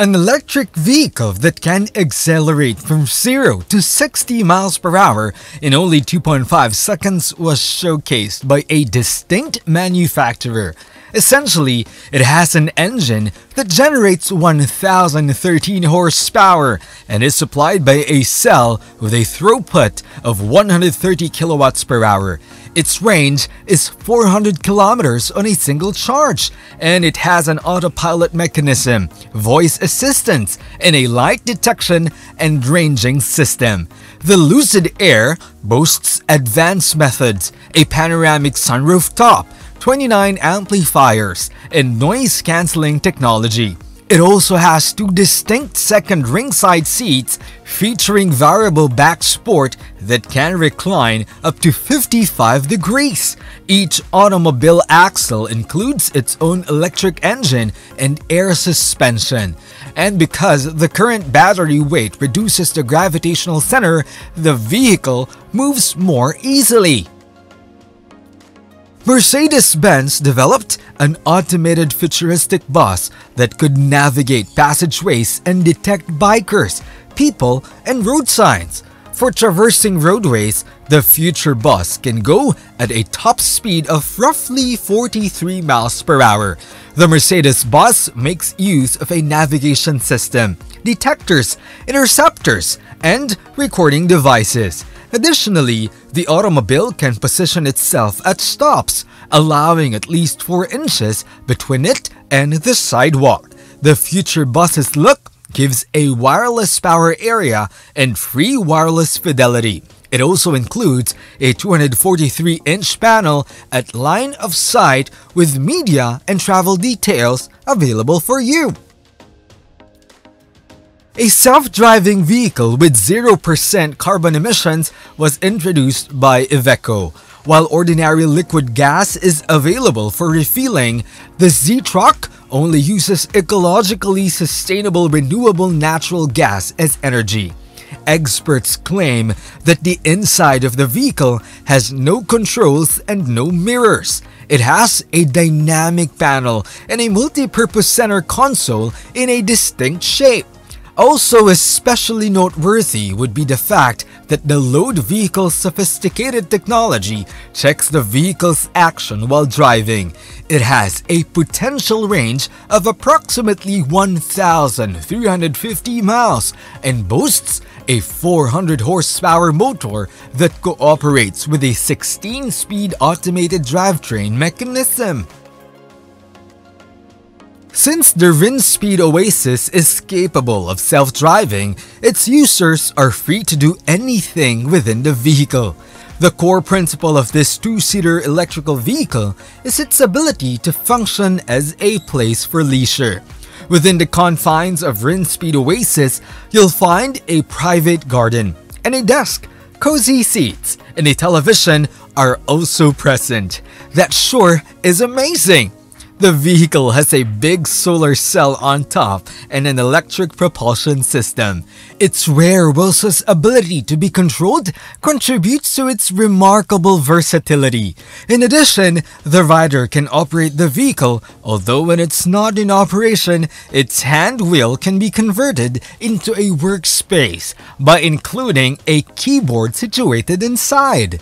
An electric vehicle that can accelerate from 0 to 60 miles per hour in only 2.5 seconds was showcased by a distinct manufacturer. Essentially, it has an engine that generates 1013 horsepower and is supplied by a cell with a throughput of 130 kilowatts per hour. Its range is 400 kilometers on a single charge, and it has an autopilot mechanism, voice assistance, and a light detection and ranging system. The Lucid Air boasts advanced methods, a panoramic sunroof top, 29 amplifiers, and noise-canceling technology. It also has two distinct second ringside seats featuring variable back support that can recline up to 55 degrees. Each automobile axle includes its own electric engine and air suspension. And because the current battery weight reduces the gravitational center, the vehicle moves more easily. Mercedes-Benz developed an automated futuristic bus that could navigate passageways and detect bikers, people, and road signs. For traversing roadways, the future bus can go at a top speed of roughly 43 miles per hour. The Mercedes bus makes use of a navigation system, detectors, interceptors, and recording devices. Additionally, the automobile can position itself at stops, allowing at least 4 inches between it and the sidewalk. The future bus's look gives a wireless power area and free wireless fidelity. It also includes a 243-inch panel at line of sight with media and travel details available for you. A self-driving vehicle with 0% carbon emissions was introduced by Iveco. While ordinary liquid gas is available for refueling, the Z-Truck only uses ecologically sustainable renewable natural gas as energy. Experts claim that the inside of the vehicle has no controls and no mirrors. It has a dynamic panel and a multi-purpose center console in a distinct shape. Also especially noteworthy would be the fact that the load vehicle's sophisticated technology checks the vehicle's action while driving. It has a potential range of approximately 1,350 miles and boasts a 400 horsepower motor that cooperates with a 16-speed automated drivetrain mechanism. Since the Rinspeed Oasis is capable of self-driving, its users are free to do anything within the vehicle. The core principle of this two-seater electrical vehicle is its ability to function as a place for leisure. Within the confines of Rinspeed Oasis, you'll find a private garden and a desk, cozy seats, and a television are also present. That sure is amazing! The vehicle has a big solar cell on top and an electric propulsion system. Its rare Wilson's ability to be controlled contributes to its remarkable versatility. In addition, the rider can operate the vehicle, although when it's not in operation, its hand wheel can be converted into a workspace by including a keyboard situated inside.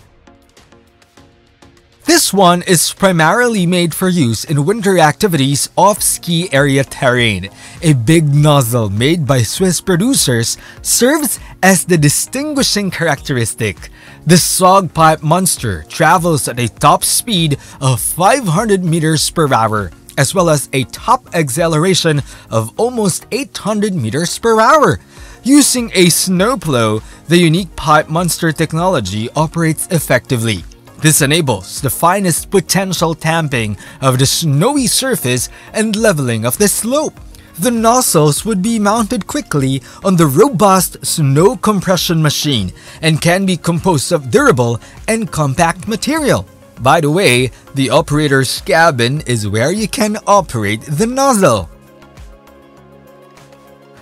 This one is primarily made for use in winter activities off ski area terrain. A big nozzle made by Swiss producers serves as the distinguishing characteristic. The Zaugg Pipe Monster travels at a top speed of 500 meters per hour as well as a top acceleration of almost 800 meters per hour. Using a snowplow, the unique Pipe Monster technology operates effectively. This enables the finest potential tamping of the snowy surface and leveling of the slope. The nozzles would be mounted quickly on the robust snow compression machine and can be composed of durable and compact material. By the way, the operator's cabin is where you can operate the nozzle.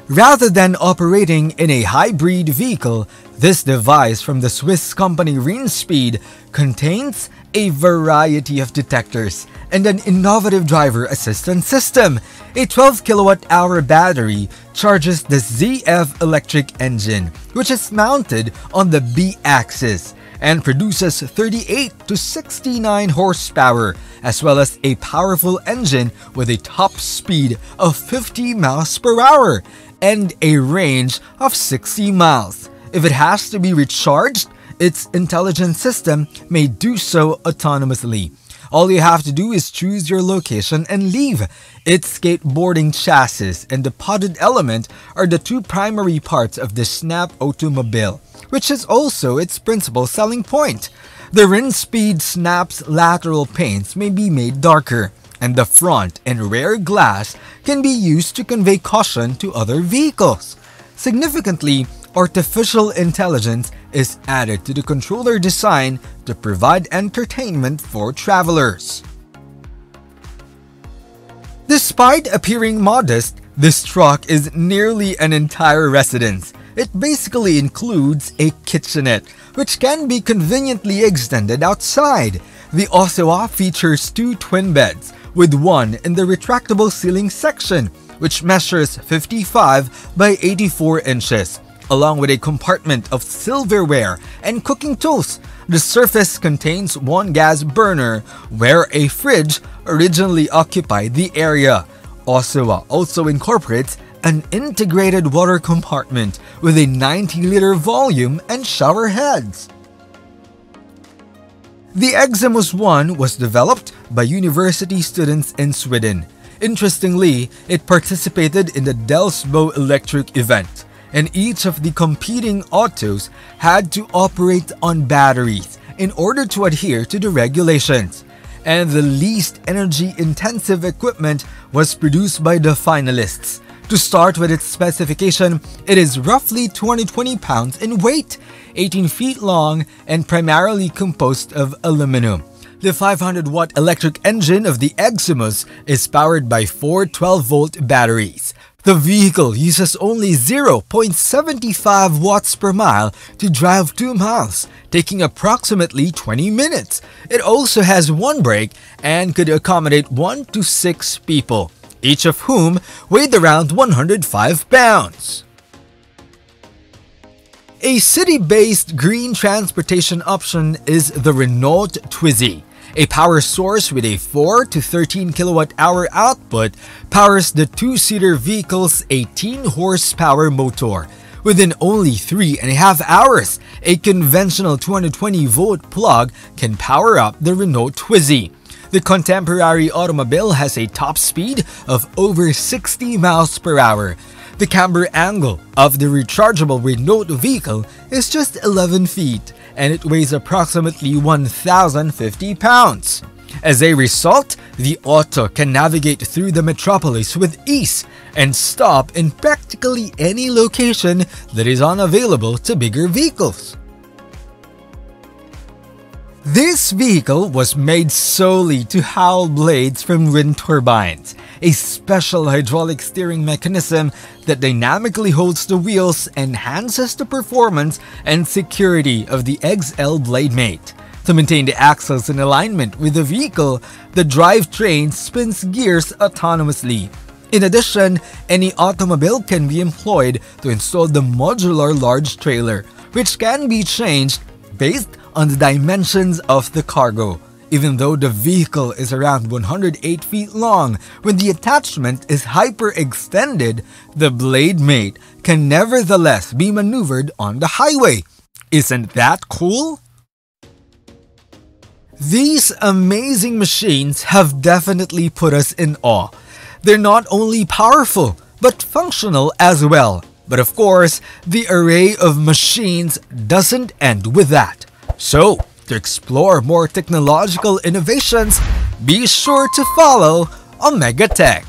Rather than operating in a hybrid vehicle, this device from the Swiss company Rinspeed contains a variety of detectors and an innovative driver assistance system. A 12 kilowatt hour battery charges the ZF electric engine, which is mounted on the B axis and produces 38 to 69 horsepower, as well as a powerful engine with a top speed of 50 miles per hour and a range of 60 miles. If it has to be recharged, its intelligent system may do so autonomously. All you have to do is choose your location and leave. Its skateboarding chassis and the potted element are the two primary parts of the Snap automobile, which is also its principal selling point. The Rinspeed Snap's lateral paints may be made darker, and the front and rear glass can be used to convey caution to other vehicles. Significantly, artificial intelligence is added to the controller design to provide entertainment for travelers. Despite appearing modest, this truck is nearly an entire residence. It basically includes a kitchenette, which can be conveniently extended outside. The Ossewa features two twin beds, with one in the retractable ceiling section, which measures 55 by 84 inches along with a compartment of silverware and cooking tools. The surface contains one gas burner where a fridge originally occupied the area. Ossewa also incorporates an integrated water compartment with a 90-liter volume and shower heads. The Eximus One was developed by university students in Sweden. Interestingly, it participated in the Delsbo Electric event and each of the competing autos had to operate on batteries in order to adhere to the regulations. And the least energy-intensive equipment was produced by the finalists. To start with its specification, it is roughly 220 pounds in weight, 18 feet long, and primarily composed of aluminum. The 500 watt electric engine of the Eximus is powered by four 12 volt batteries. The vehicle uses only 0.75 watts per mile to drive 2 miles, taking approximately 20 minutes. It also has one brake and could accommodate 1 to 6 people, each of whom weighed around 105 pounds. A city-based green transportation option is the Renault Twizy. A power source with a 4 to 13 kilowatt hour output powers the two-seater vehicle's 18 horsepower motor. Within only 3.5 hours, a conventional 220 volt plug can power up the Renault Twizy. The contemporary automobile has a top speed of over 60 miles per hour. The camber angle of the rechargeable Renault vehicle is just 11 feet and it weighs approximately 1,050 pounds. As a result, the Auto can navigate through the metropolis with ease and stop in practically any location that is unavailable to bigger vehicles. This vehicle was made solely to howl blades from wind turbines, a special hydraulic steering mechanism that dynamically holds the wheels enhances the performance and security of the XL BladeMate. To maintain the axles in alignment with the vehicle, the drivetrain spins gears autonomously. In addition, any automobile can be employed to install the modular large trailer, which can be changed based on the dimensions of the cargo. Even though the vehicle is around 108 feet long, when the attachment is hyperextended, the BladeMate can nevertheless be maneuvered on the highway. Isn't that cool? These amazing machines have definitely put us in awe. They're not only powerful, but functional as well. But of course, the array of machines doesn't end with that. So, to explore more technological innovations, be sure to follow Omega Tech.